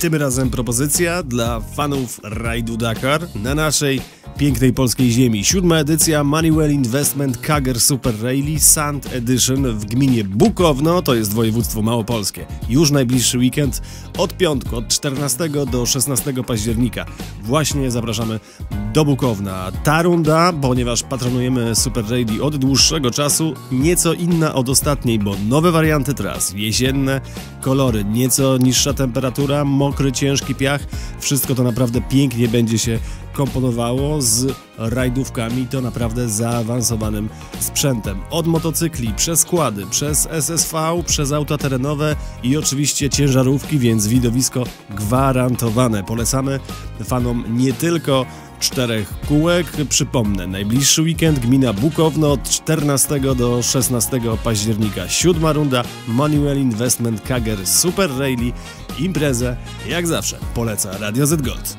Tym razem propozycja dla fanów rajdu Dakar na naszej pięknej polskiej ziemi. Siódma edycja Manuel Investment Kager Super Rally Sand Edition w gminie Bukowno, to jest województwo małopolskie. Już najbliższy weekend od piątku, od 14 do 16 października. Właśnie zapraszamy do Bukowna. Ta runda, ponieważ patronujemy Super Rally od dłuższego czasu, nieco inna od ostatniej, bo nowe warianty tras, jesienne kolory, nieco niższa temperatura, mokry, ciężki piach, wszystko to naprawdę pięknie będzie się komponowało z rajdówkami, to naprawdę zaawansowanym sprzętem. Od motocykli, przez składy, przez SSV, przez auta terenowe i oczywiście ciężarówki, więc widowisko gwarantowane. Polecamy fanom nie tylko czterech kółek. Przypomnę, najbliższy weekend gmina Bukowno od 14 do 16 października. Siódma runda Manuel Investment Kager Super Rally. Imprezę, jak zawsze, poleca Radio Z Gold.